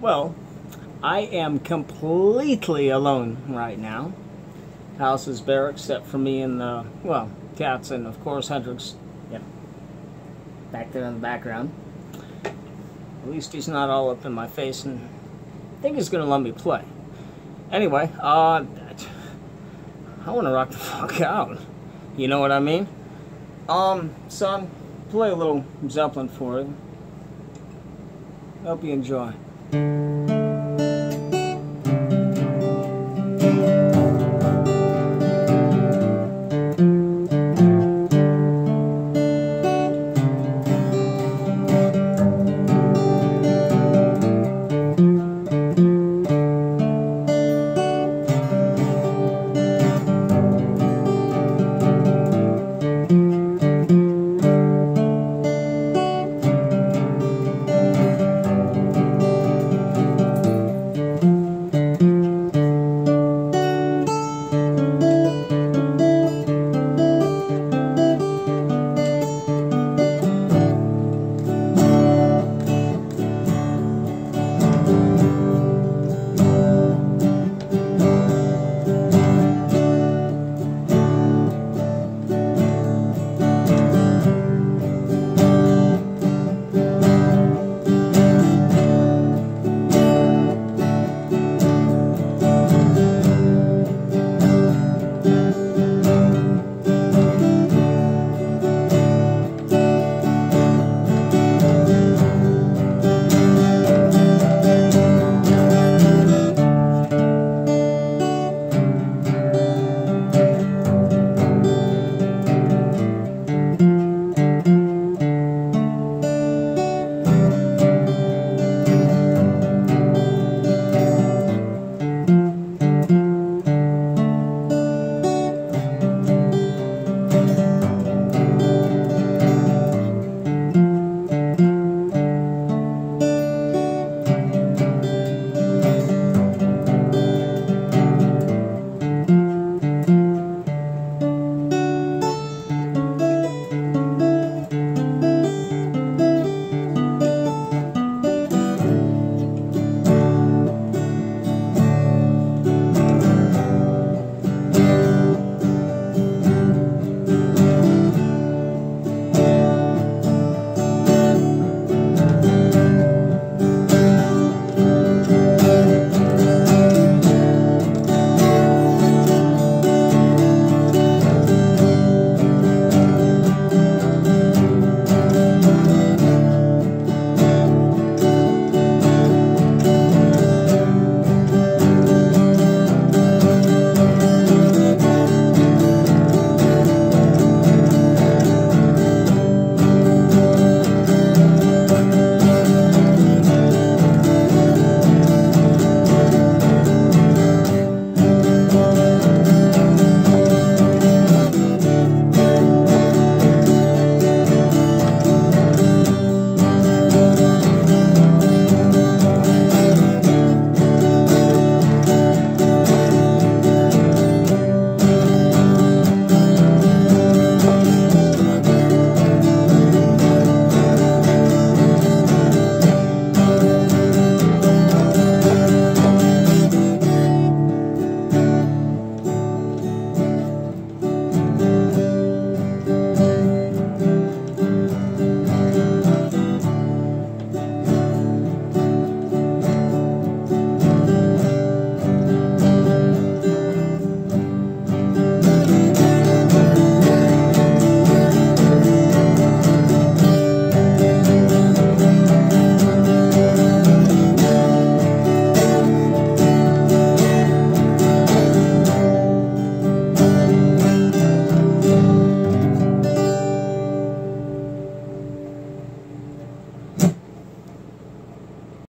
Well, I am completely alone right now. House is bare except for me and the, well, cats and of course Hendrix, Yep. back there in the background. At least he's not all up in my face and I think he's gonna let me play. Anyway, uh, I wanna rock the fuck out. You know what I mean? Um, son, play a little Zeppelin for you. Hope you enjoy thank you